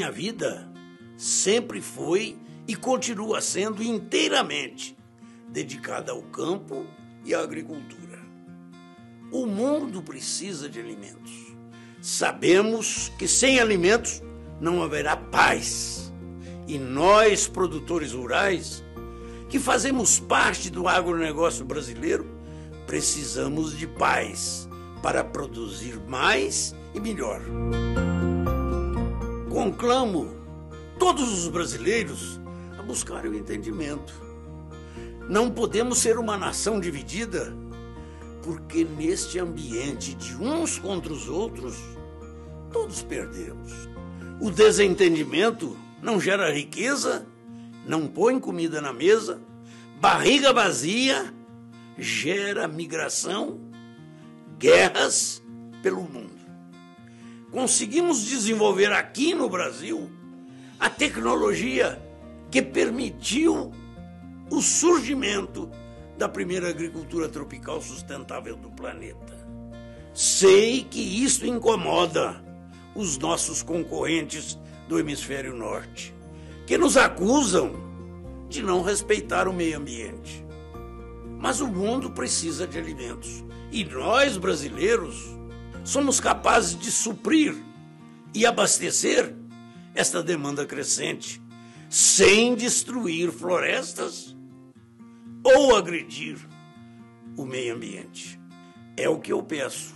minha vida sempre foi e continua sendo inteiramente dedicada ao campo e à agricultura. O mundo precisa de alimentos. Sabemos que sem alimentos não haverá paz. E nós, produtores rurais, que fazemos parte do agronegócio brasileiro, precisamos de paz para produzir mais e melhor. Conclamo todos os brasileiros a buscarem o entendimento. Não podemos ser uma nação dividida, porque neste ambiente de uns contra os outros, todos perdemos. O desentendimento não gera riqueza, não põe comida na mesa, barriga vazia gera migração, guerras pelo mundo. Conseguimos desenvolver aqui no Brasil a tecnologia que permitiu o surgimento da primeira agricultura tropical sustentável do planeta. Sei que isso incomoda os nossos concorrentes do hemisfério norte, que nos acusam de não respeitar o meio ambiente. Mas o mundo precisa de alimentos e nós, brasileiros, somos capazes de suprir e abastecer esta demanda crescente sem destruir florestas ou agredir o meio ambiente. É o que eu peço